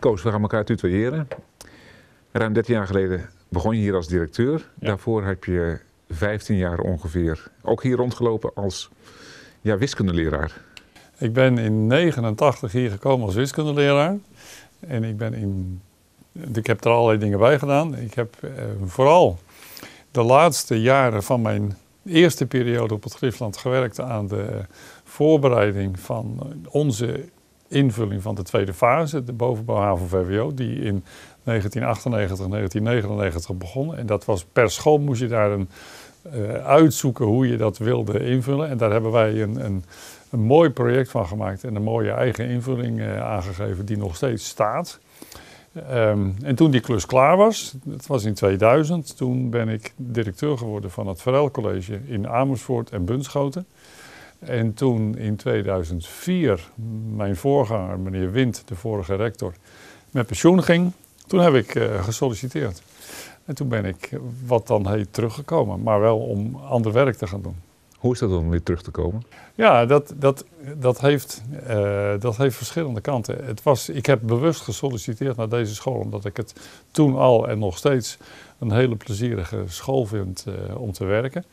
Koos, we gaan elkaar tutoyeren. Ruim 13 jaar geleden begon je hier als directeur. Daarvoor heb je 15 jaar ongeveer ook hier rondgelopen als ja, wiskundeleraar. Ik ben in 89 hier gekomen als wiskundeleraar. En ik, ben in, ik heb er allerlei dingen bij gedaan. Ik heb eh, vooral de laatste jaren van mijn eerste periode op het Griffland gewerkt aan de voorbereiding van onze invulling van de tweede fase, de bovenbouw HAVO-VWO, die in 1998, 1999 begon. En dat was per school moest je daar een, uh, uitzoeken hoe je dat wilde invullen. En daar hebben wij een, een, mooi project van gemaakt en een mooie eigen invulling uh, aangegeven die nog steeds staat. Um, en toen die klus klaar was, dat was in 2000, toen ben ik directeur geworden van het Verel College in Amersfoort en Bunschoten. En toen in 2004 mijn voorganger, meneer Wind, de vorige rector, met pensioen ging, toen heb ik uh, gesolliciteerd. En toen ben ik wat dan heet teruggekomen, maar wel om ander werk te gaan doen. Hoe is dat om weer terug te komen? Ja, dat, dat, dat, heeft, uh, dat heeft verschillende kanten. Het was, ik heb bewust gesolliciteerd naar deze school omdat ik het toen al en nog steeds een hele plezierige school vind uh, om te werken.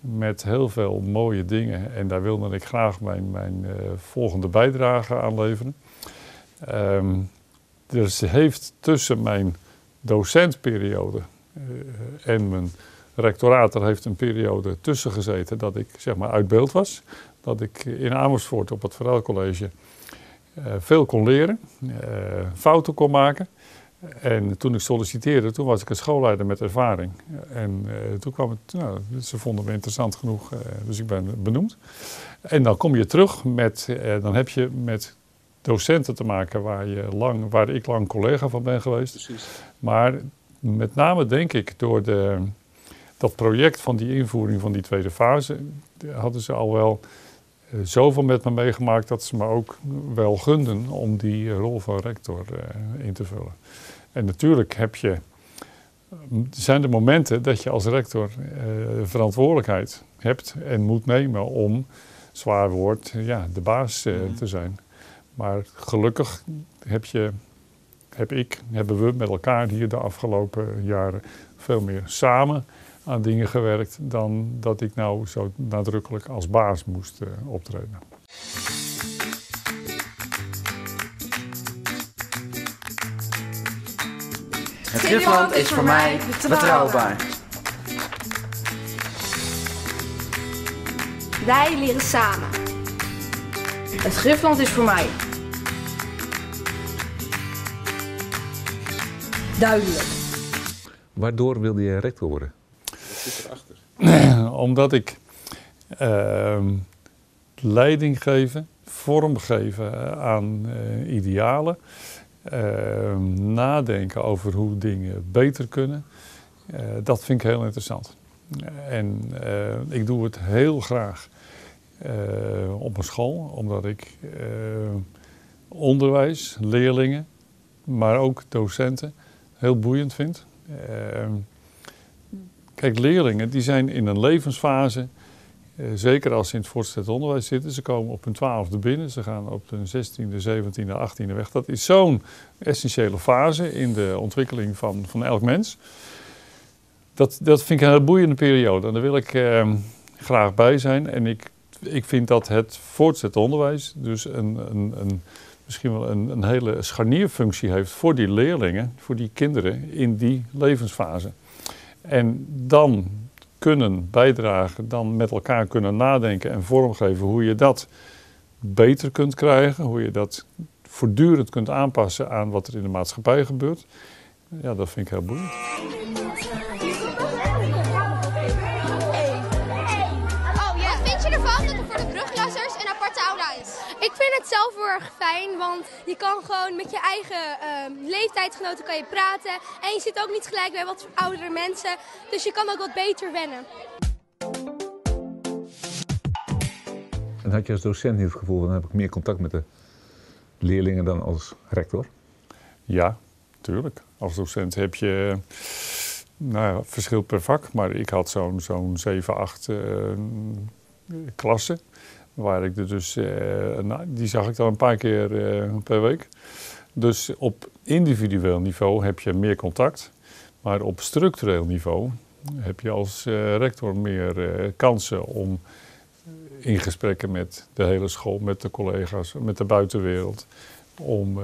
Met heel veel mooie dingen en daar wilde ik graag mijn, mijn uh, volgende bijdrage aan leveren. Um, dus heeft tussen mijn docentperiode en mijn rectoraat, er heeft een periode tussen gezeten dat ik zeg maar uit beeld was. Dat ik in Amersfoort op het Verhaal College uh, veel kon leren, uh, fouten kon maken. En toen ik solliciteerde, toen was ik een schoolleider met ervaring. En uh, toen kwam het, nou, ze vonden me interessant genoeg, dus ik ben benoemd. En dan kom je terug met, dan heb je met docenten te maken waar, je lang, waar ik lang collega van ben geweest. Precies. Maar met name denk ik door de, dat project van die invoering van die tweede fase hadden ze al wel uh, zoveel met me meegemaakt dat ze me ook wel gunden om die rol van rector uh, in te vullen. En natuurlijk heb je, zijn er momenten dat je als rector uh, verantwoordelijkheid hebt en moet nemen om, zwaar woord, ja, de baas te zijn. Maar gelukkig heb, je, heb ik, hebben we met elkaar hier de afgelopen jaren veel meer samen aan dingen gewerkt dan dat ik nou zo nadrukkelijk als baas moest uh, optreden. Het Griffland is voor mij betrouwbaar. Wij leren samen. Het Griffland is voor mij duidelijk. Waardoor wilde je rector worden? Zit erachter? Omdat ik uh, leiding geven, vorm geven aan uh, idealen. Uh, nadenken over hoe dingen beter kunnen. Uh, dat vind ik heel interessant. En ik doe het heel graag op een school, omdat ik onderwijs, leerlingen, maar ook docenten heel boeiend vind. Ehm, Kijk, leerlingen die zijn in een levensfase, eh, zeker als ze in het voortgezet onderwijs zitten, ze komen op hun twaalfde binnen, ze gaan op hun zestiende, zeventiende, achttiende weg. Dat is zo'n essentiële fase in de ontwikkeling van, van elk mens. Dat, dat vind ik een hele boeiende periode en daar wil ik eh, graag bij zijn. En ik, ik vind dat het voortgezet onderwijs dus een, een, een misschien wel een, een hele scharnierfunctie heeft voor die leerlingen, voor die kinderen in die levensfase. En dan kunnen bijdragen, dan met elkaar kunnen nadenken en vormgeven hoe je dat beter kunt krijgen, hoe je dat voortdurend kunt aanpassen aan wat er in de maatschappij gebeurt. Ja, dat vind ik heel boeiend. Het zelf heel erg fijn, want je kan gewoon met je eigen uh, leeftijdsgenoten kan je praten. En je zit ook niet gelijk bij wat oudere mensen, dus je kan ook wat beter wennen. En had je als docent niet het gevoel, dan heb ik meer contact met de leerlingen dan als rector? Ja, tuurlijk. Als docent heb je nou ja, verschil per vak, maar ik had zo'n zo'n 7, 8 uh, klassen. Waar ik er dus, uh, nou, die zag ik dan een paar keer uh, per week. Dus op individueel niveau heb je meer contact, maar op structureel niveau heb je als uh, rector meer kansen om in gesprekken met de hele school, met de collega's, met de buitenwereld, om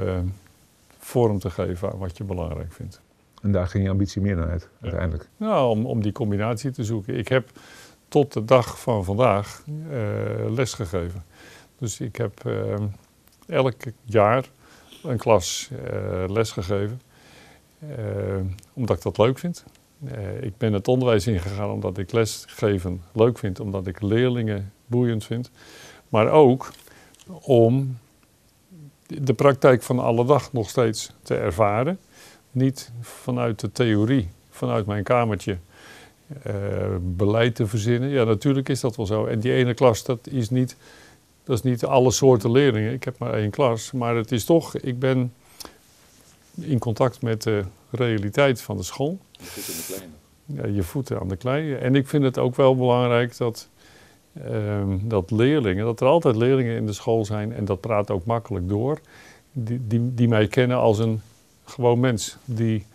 vorm te geven aan wat je belangrijk vindt. En daar ging je ambitie meer naar uit, uiteindelijk? Nou, om, om die combinatie te zoeken. Ik heb tot de dag van vandaag les gegeven. Dus ik heb elk jaar een klas les gegeven, omdat ik dat leuk vind. Ik ben het onderwijs ingegaan omdat ik lesgeven leuk vind, omdat ik leerlingen boeiend vind. Maar ook om de praktijk van alle dag nog steeds te ervaren. Niet vanuit de theorie, vanuit mijn kamertje, uh, beleid te verzinnen. Ja, natuurlijk is dat wel zo. En die ene klas, dat is niet, dat is niet alle soorten leerlingen. Ik heb maar één klas. Maar het is toch, ik ben in contact met de realiteit van de school. Je voeten aan de klei. Ja, je voeten aan de klei. En ik vind het ook wel belangrijk dat, uh, dat leerlingen, dat er altijd leerlingen in de school zijn, en dat praat ook makkelijk door, die, die, die mij kennen als een gewoon mens. Die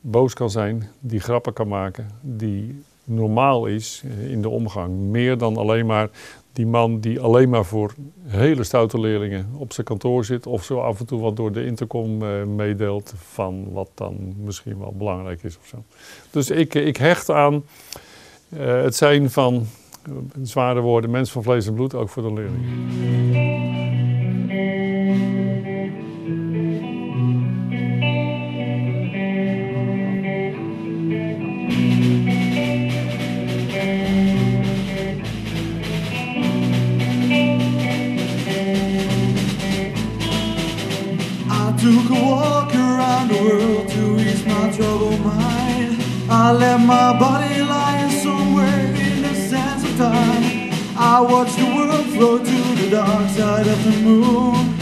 boos kan zijn, die grappen kan maken, die normaal is in de omgang. Meer dan alleen maar die man die alleen maar voor hele stoute leerlingen op zijn kantoor zit of zo af en toe wat door de intercom uh, meedeelt van wat dan misschien wel belangrijk is of zo. Dus ik, ik hecht aan het zijn van, zware woorden, mens van vlees en bloed, ook voor de leerlingen. I left my body lying somewhere in the sands of time. I watched the world flow to the dark side of the moon.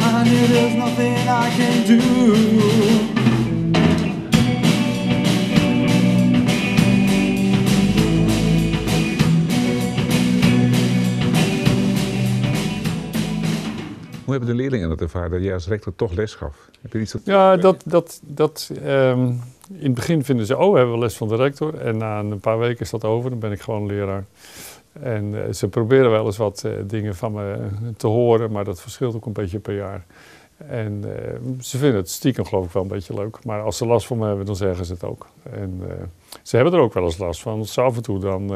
I knew there's nothing I can do. Hoe hebben de leerlingen dat ervaren dat jij als rector toch les gaf? Heb je iets dat... Ja, dat, dat, dat, um, in het begin vinden ze, oh, we hebben les van de rector. En na een paar weken is dat over, dan ben ik gewoon leraar. En uh, ze proberen wel eens wat uh, dingen van me te horen, maar dat verschilt ook een beetje per jaar. En ze vinden het stiekem geloof ik wel een beetje leuk. Maar als ze last van me hebben, dan zeggen ze het ook. En ze hebben er ook wel eens last van. Dus af en toe dan,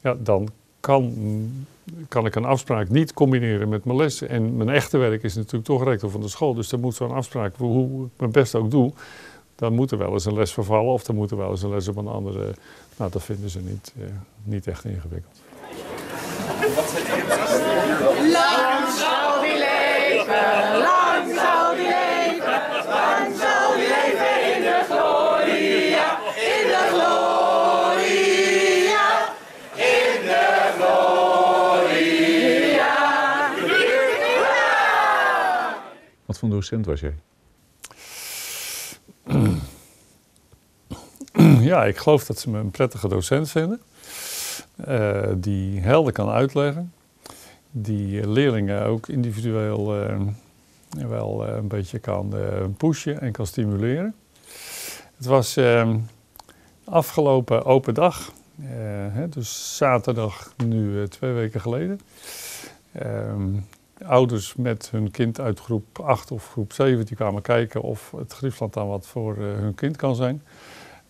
ja, dan kan kan ik een afspraak niet combineren met mijn les. En mijn echte werk is natuurlijk toch rector van de school. Dus er moet zo'n afspraak, hoe ik mijn best ook doe, dan moet er wel eens een les vervallen of dan moet er wel eens een les op een andere. Nou, dat vinden ze niet, eh, niet echt ingewikkeld. Lang zal die leven, lang zal die leven, lang zal die leven in de gloria, in de gloria, in de gloria. Wat voor docent was jij? Ja, ik geloof dat ze me een prettige docent vinden. Uh, die helder kan uitleggen. Die leerlingen ook individueel uh, wel uh, een beetje kan pushen en kan stimuleren. Het was ehm, afgelopen open dag, hè, dus zaterdag nu twee weken geleden. Ehm, ouders met hun kind uit groep 8 of groep 7 die kwamen kijken of het Griefland dan wat voor hun kind kan zijn.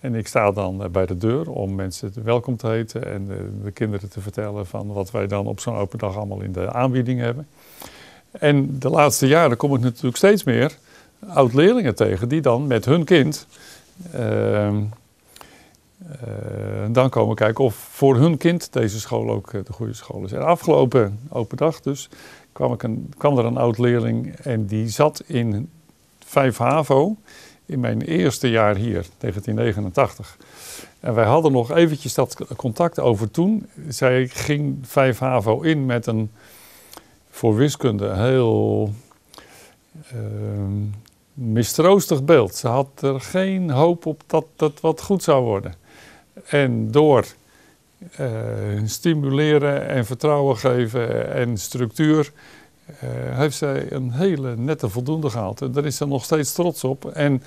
En ik sta dan bij de deur om mensen welkom te heten en de, de kinderen te vertellen van wat wij dan op zo'n open dag allemaal in de aanbieding hebben. En de laatste jaren kom ik natuurlijk steeds meer oud-leerlingen tegen die dan met hun kind uh, uh, dan komen kijken of voor hun kind deze school ook de goede school is. En afgelopen open dag dus kwam, ik een, kwam er een oud-leerling en die zat in 5 HAVO in mijn eerste jaar hier, 1989. En wij hadden nog eventjes dat contact over toen. Zij ging 5 HAVO in met een voor wiskunde heel uh, mistroostig beeld. Ze had er geen hoop op dat het wat goed zou worden. En door uh, stimuleren en vertrouwen geven en structuur eh, heeft zij een hele nette voldoende gehaald. En daar is ze nog steeds trots op. En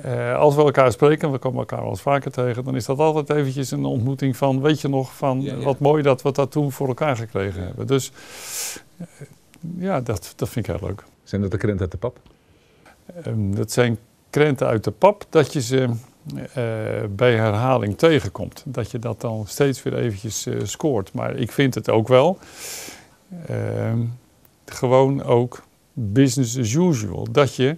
eh, als we elkaar spreken, we komen elkaar wel eens vaker tegen, dan is dat altijd eventjes een ontmoeting van, weet je nog, van Ja, ja. wat mooi dat we dat toen voor elkaar gekregen hebben. Dus eh, ja, dat, dat vind ik heel leuk. Zijn dat de krenten uit de pap? Ehm, dat zijn krenten uit de pap, dat je ze eh, bij herhaling tegenkomt. Dat je dat dan steeds weer eventjes eh, scoort. Maar ik vind het ook wel ehm, gewoon ook business as usual. Dat je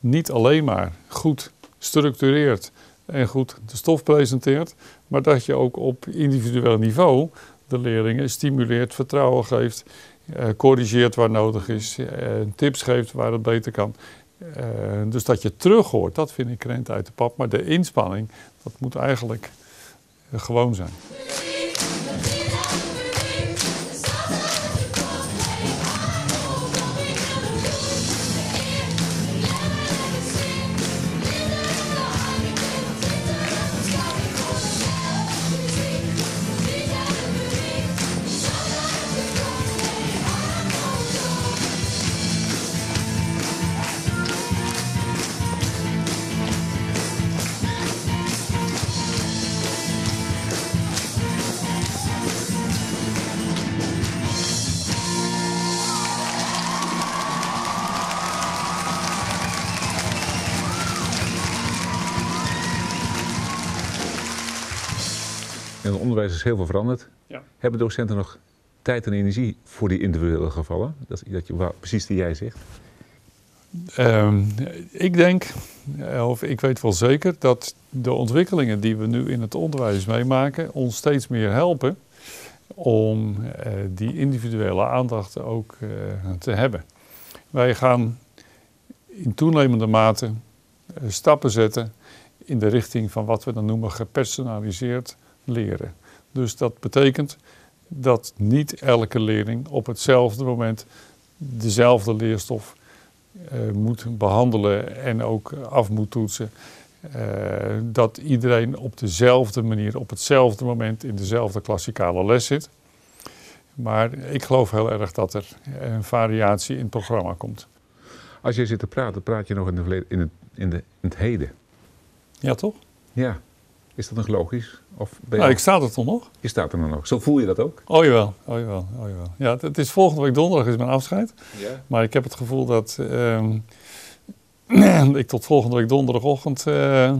niet alleen maar goed structureert en goed de stof presenteert, maar dat je ook op individueel niveau de leerlingen stimuleert, vertrouwen geeft, eh, corrigeert waar nodig is, eh, tips geeft waar het beter kan. Eh, dus dat je terug hoort, dat vind ik krent uit de pap. Maar de inspanning, dat moet eigenlijk eh, gewoon zijn. In het onderwijs is heel veel veranderd. Ja. Hebben docenten nog tijd en energie voor die individuele gevallen? Dat, dat je, waar- precies die jij zegt. Ehm, ik denk, eh, of ik weet wel zeker, dat de ontwikkelingen die we nu in het onderwijs meemaken ons steeds meer helpen om eh, die individuele aandacht ook eh, te hebben. Wij gaan in toenemende mate stappen zetten in de richting van wat we dan noemen gepersonaliseerd leren. Dus dat betekent dat niet elke leerling op hetzelfde moment dezelfde leerstof eh, moet behandelen en ook af moet toetsen. Eh, dat iedereen op dezelfde manier, op hetzelfde moment in dezelfde klassikale les zit. Maar ik geloof heel erg dat er een variatie in het programma komt. Als jij zit te praten, praat je nog in, de in, het, in, de, in het heden. Ja, toch? Ja. Is dat nog logisch? Of ben je, Nou, ik sta er toch nog? je staat er nog. Zo voel je dat ook? Oh jawel, oh jawel, oh jawel. Ja, het- het is volgende week donderdag is mijn afscheid. Ja. Maar ik heb het gevoel dat ehm, ik tot volgende week donderdagochtend eh, eh,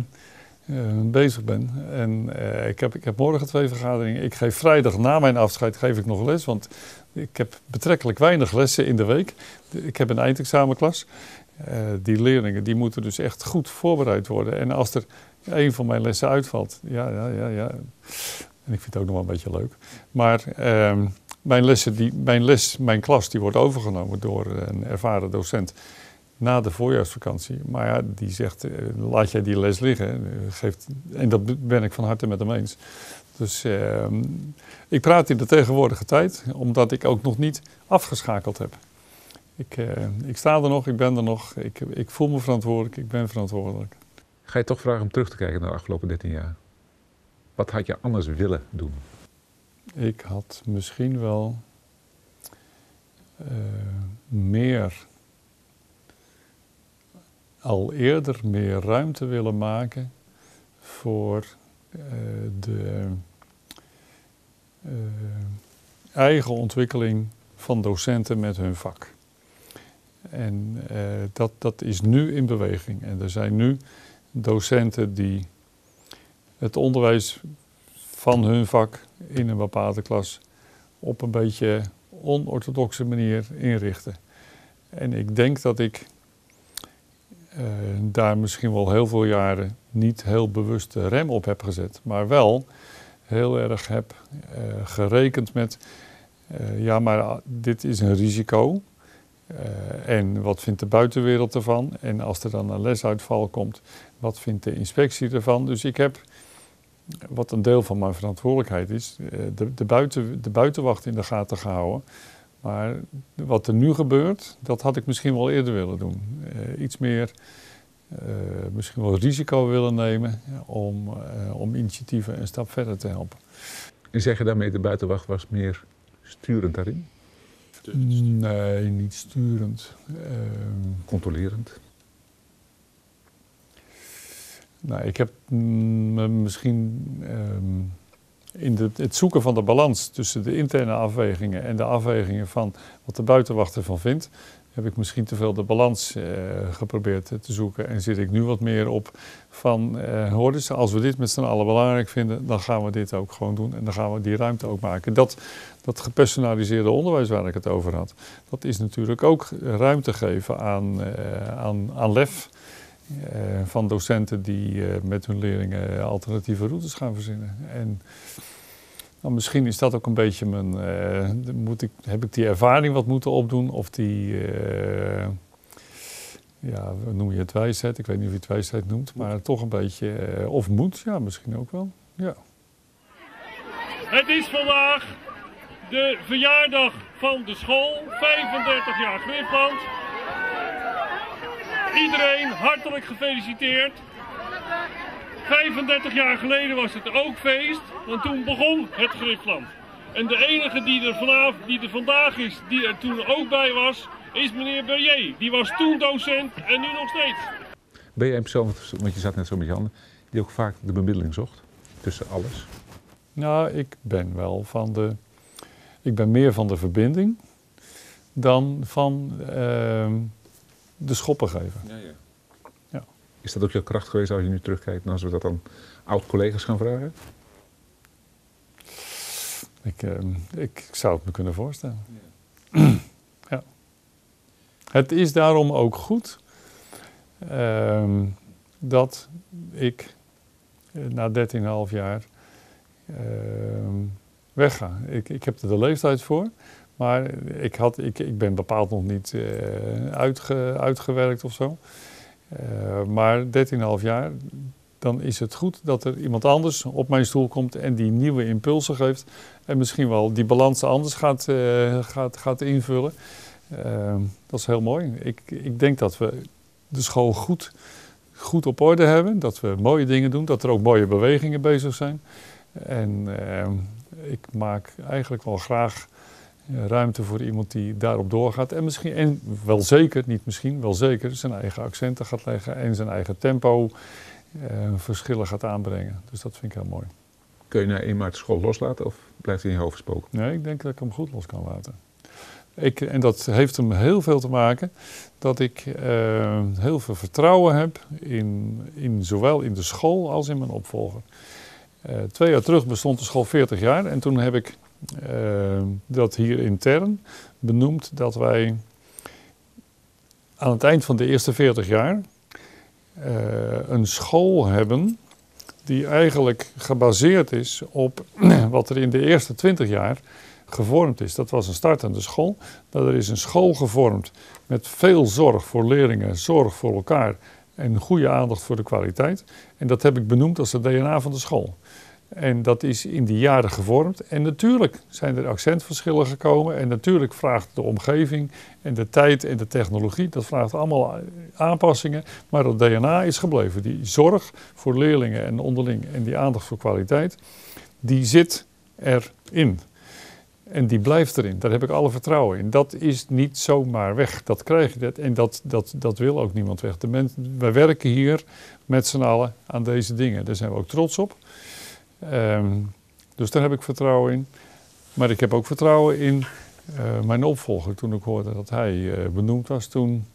bezig ben. En eh, ik, heb, ik heb morgen twee vergaderingen. Ik geef vrijdag na mijn afscheid geef ik nog les. Want ik heb betrekkelijk weinig lessen in de week. Ik heb een eindexamenklas. Die leerlingen die moeten dus echt goed voorbereid worden. En als er een van mijn lessen uitvalt, ja, ja, ja, ja. En ik vind het ook nog wel een beetje leuk. Maar ehm, mijn, lessen die, mijn, les, mijn klas die wordt overgenomen door een ervaren docent na de voorjaarsvakantie. Maar ja, die zegt, eh, laat jij die les liggen. Geeft, en dat ben ik van harte met hem eens. Dus ehm, ik praat in de tegenwoordige tijd, omdat ik ook nog niet afgeschakeld heb. Ik, eh, ik sta er nog, ik ben er nog, ik, ik voel me verantwoordelijk, ik ben verantwoordelijk. Ga je toch vragen om terug te kijken naar de afgelopen 13 jaar? Wat had je anders willen doen? Ik had misschien wel eh, meer, al eerder meer ruimte willen maken voor eh, de eh, eigen ontwikkeling van docenten met hun vak. En dat, dat is nu in beweging. En er zijn nu docenten die het onderwijs van hun vak in een bepaalde klas op een beetje onorthodoxe manier inrichten. En ik denk dat ik eh, daar misschien wel heel veel jaren niet heel bewust de rem op heb gezet, maar wel heel erg heb eh, gerekend met, eh, ja maar ah, dit is een risico. En wat vindt de buitenwereld ervan? En als er dan een lesuitval komt, wat vindt de inspectie ervan? Dus ik heb wat een deel van mijn verantwoordelijkheid is, eh, de, de, buiten, de buitenwacht in de gaten gehouden. Maar wat er nu gebeurt, dat had ik misschien wel eerder willen doen. Eh, iets meer, eh, misschien wel risico willen nemen om, eh, om initiatieven een stap verder te helpen. En zeg je daarmee de buitenwacht was meer sturend daarin? Nee, niet sturend. Ehm, Controlerend. Nou, ik heb misschien ehm, in de, het zoeken van de balans tussen de interne afwegingen en de afwegingen van wat de buitenwachter van vindt, heb ik misschien te veel de balans eh, geprobeerd te zoeken. En zit ik nu wat meer op van, eh hoor eens, als we dit met z'n allen belangrijk vinden, dan gaan we dit ook gewoon doen. En dan gaan we die ruimte ook maken. Dat, dat gepersonaliseerde onderwijs waar ik het over had, dat is natuurlijk ook ruimte geven aan, eh, aan, aan lef. Eh, van docenten die eh, met hun leerlingen alternatieve routes gaan verzinnen. En nou, misschien is dat ook een beetje mijn. eh, moet ik, heb ik die ervaring wat moeten opdoen? Of die. eh, ja, noem je het wijsheid? Ik weet niet of je het wijsheid noemt, maar toch een beetje. of moed, ja, misschien ook wel. Ja. Het is vandaag de verjaardag van de school, 35 jaar Griffland. Iedereen hartelijk gefeliciteerd. 35 jaar geleden was het ook feest, want toen begon het Griffland. En de enige die er, vanavond, die er vandaag is, die er toen ook bij was, is meneer Berrier. Die was toen docent en nu nog steeds. Ben jij een persoon, want je zat net zo met je handen, die ook vaak de bemiddeling zocht tussen alles? Nou, ik ben wel van de. Ik ben meer van de verbinding dan van ehm, de schoppen geven. Ja, ja. Ja. Is dat ook jouw kracht geweest als je nu terugkijkt en als we dat dan oud-collega's gaan vragen? Ik, ehm, ik, ik zou het me kunnen voorstellen. Ja. Het is daarom ook goed ehm, dat ik eh, na 13,5 jaar ehm, wegga. Ik, ik heb er de leeftijd voor, maar ik, had, ik, ik ben bepaald nog niet eh, uitge, uitgewerkt of zo. Eh, maar 13,5 jaar, dan is het goed dat er iemand anders op mijn stoel komt en die nieuwe impulsen geeft. En misschien wel die balans anders gaat, eh, gaat, gaat invullen. Dat is heel mooi. Ik, ik denk dat we de school goed, goed op orde hebben. Dat we mooie dingen doen. Dat er ook mooie bewegingen bezig zijn. En ik maak eigenlijk wel graag ruimte voor iemand die daarop doorgaat. En misschien, en wel zeker, niet misschien, wel zeker zijn eigen accenten gaat leggen. En zijn eigen tempo eh, verschillen gaat aanbrengen. Dus dat vind ik heel mooi. Kun je na 1 maart de school loslaten of blijft hij in je hoofd spoken? Nee, ik denk dat ik hem goed los kan laten. Ik, en dat heeft hem heel veel te maken dat ik eh, heel veel vertrouwen heb in, in zowel in de school als in mijn opvolger. Eh, twee jaar terug bestond de school 40 jaar en toen heb ik eh, dat hier intern benoemd dat wij aan het eind van de eerste 40 jaar eh, een school hebben die eigenlijk gebaseerd is op wat er in de eerste 20 jaar gevormd is. Dat was een startende school. Dat er is een school gevormd met veel zorg voor leerlingen, zorg voor elkaar en goede aandacht voor de kwaliteit. En dat heb ik benoemd als het DNA van de school. En dat is in die jaren gevormd. En natuurlijk zijn er accentverschillen gekomen. En natuurlijk vraagt de omgeving en de tijd en de technologie, dat vraagt allemaal aanpassingen. Maar dat DNA is gebleven. Die zorg voor leerlingen en onderling en die aandacht voor kwaliteit, die zit erin. En die blijft erin. Daar heb ik alle vertrouwen in. Dat is niet zomaar weg. Dat krijg je. Dat. En dat, dat, dat wil ook niemand weg. De mensen, wij werken hier met z'n allen aan deze dingen. Daar zijn we ook trots op. Ehm, dus daar heb ik vertrouwen in. Maar ik heb ook vertrouwen in eh, mijn opvolger. Toen ik hoorde dat hij eh, benoemd was, toen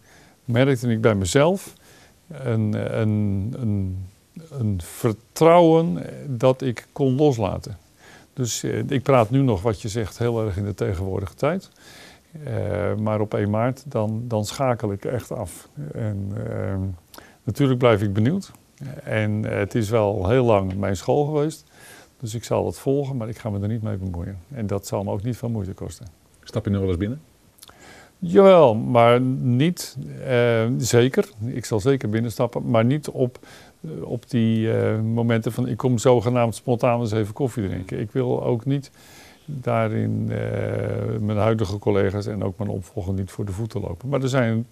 merkte ik bij mezelf een, een, een, een vertrouwen dat ik kon loslaten. Dus eh, ik praat nu nog wat je zegt heel erg in de tegenwoordige tijd. Maar op 1 maart dan, dan schakel ik echt af. En ehm, natuurlijk blijf ik benieuwd. En het is wel heel lang mijn school geweest. Dus ik zal het volgen, maar ik ga me er niet mee bemoeien. En dat zal me ook niet veel moeite kosten. Stap je nu wel eens binnen? Jawel, maar niet eh, zeker. Ik zal zeker binnenstappen, maar niet op, eh, op die eh, momenten van ik kom zogenaamd spontaan eens even koffie drinken. Ik wil ook niet daarin eh, mijn huidige collega's en ook mijn opvolger niet voor de voeten lopen. Maar er zijn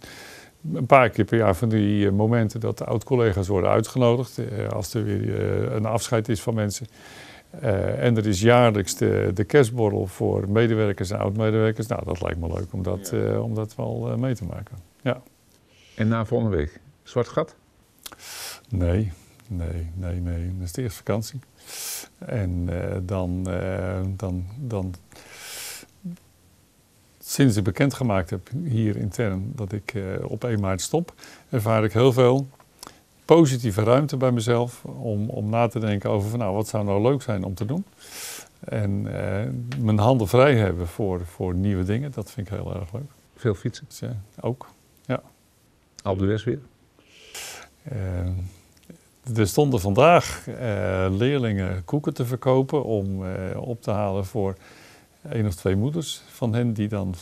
een paar keer per jaar van die momenten dat de oud-collega's worden uitgenodigd. als er weer een afscheid is van mensen. Eh, en er is jaarlijks de, de kerstborrel voor medewerkers en oud-medewerkers. Nou, dat lijkt me leuk om dat, eh, om dat wel eh, mee te maken. Ja. En na volgende week, zwart gat? Nee, nee, nee, nee. Dat is de eerste vakantie. En dan, dan, dan, sinds ik bekendgemaakt heb hier intern dat ik op 1 maart stop, ervaar ik heel veel positieve ruimte bij mezelf om, om na te denken over van, nou, wat zou nou leuk zijn om te doen. En eh, mijn handen vrij hebben voor, voor nieuwe dingen, dat vind ik heel erg leuk. Veel fietsen. Dus, eh, ook. Alpe d'Huez weer. Eh, er stonden vandaag leerlingen koeken te verkopen om op te halen voor één of twee moeders van hen die dan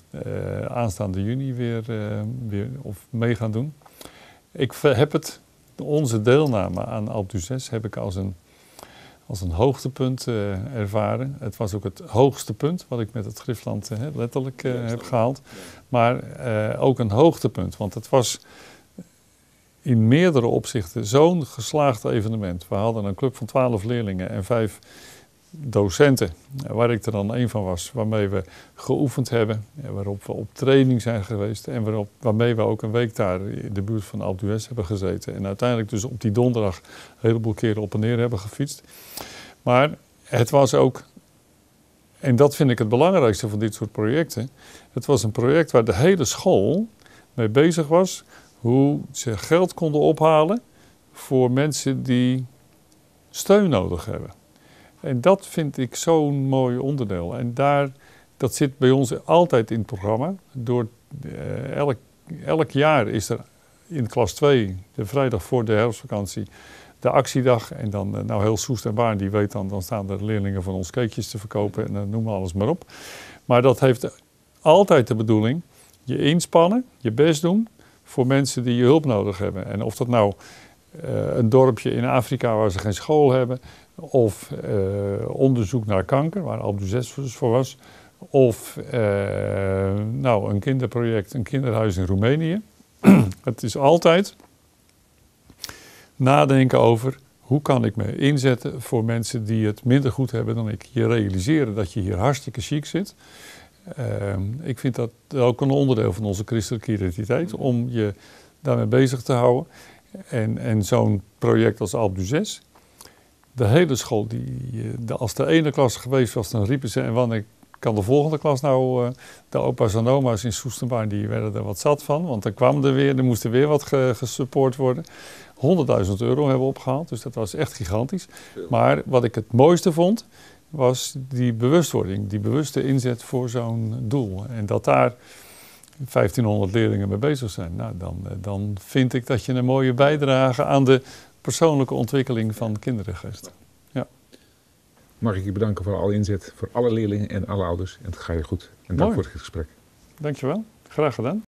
aanstaande juni weer, weer of mee gaan doen. Ik heb het, onze deelname aan Alpe d'Huez heb ik als een, als een hoogtepunt eh, ervaren. Het was ook het hoogste punt wat ik met het Griffland eh, letterlijk eh, heb gehaald. Maar ook een hoogtepunt, want het was in meerdere opzichten zo'n geslaagd evenement. We hadden een club van twaalf leerlingen en vijf docenten, waar ik er dan één van was, waarmee we geoefend hebben, waarop we op training zijn geweest en waarop, waarmee we ook een week daar in de buurt van Alpe hebben gezeten. En uiteindelijk dus op die donderdag een heleboel keren op en neer hebben gefietst. Maar het was ook, en dat vind ik het belangrijkste van dit soort projecten, het was een project waar de hele school mee bezig was hoe ze geld konden ophalen voor mensen die steun nodig hebben. En dat vind ik zo'n mooi onderdeel. En daar, dat zit bij ons altijd in het programma. Door, eh, elk, elk jaar is er in klas 2, de vrijdag voor de herfstvakantie, de actiedag. En dan, eh, nou heel Soest en Baarn, die weet dan, dan staan de leerlingen van ons cakejes te verkopen en dan noem maar alles maar op. Maar dat heeft altijd de bedoeling, je inspannen, je best doen voor mensen die je hulp nodig hebben. En of dat nou eh, een dorpje in Afrika waar ze geen school hebben, of eh, onderzoek naar kanker, waar dus voor was, of eh, nou, een kinderproject, een kinderhuis in Roemenië. het is altijd nadenken over hoe kan ik me inzetten voor mensen die het minder goed hebben dan ik. Je realiseren dat je hier hartstikke chic zit. Ehm, ik vind dat ook een onderdeel van onze christelijke identiteit, om je daarmee bezig te houden. En, en zo'n project als Alpe d'Huez, de hele school, die, eh, de, als de ene klas geweest was, dan riepen ze, en wanneer kan de volgende klas nou, eh, de opa's en oma's in Soesterbaar, die werden er wat zat van, want dan kwam er weer, er moest er weer wat ge- gesupport worden. 100.000 euro hebben we opgehaald, dus dat was echt gigantisch. Maar wat ik het mooiste vond, was die bewustwording, die bewuste inzet voor zo'n doel. En dat daar 1500 leerlingen mee bezig zijn. Nou, dan, eh, dan vind ik dat je een mooie bijdrage aan de persoonlijke ontwikkeling van kinderen geeft. Mag ik je bedanken voor alle inzet, voor alle leerlingen en alle ouders. En het gaat je goed. En dank Mooi. voor het gesprek. Dankjewel, graag gedaan.